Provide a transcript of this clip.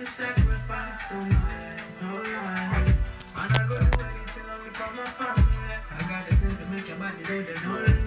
to sacrifice so much, oh Lord. And I go do anything only for my family. I got the thing to make your body do the no.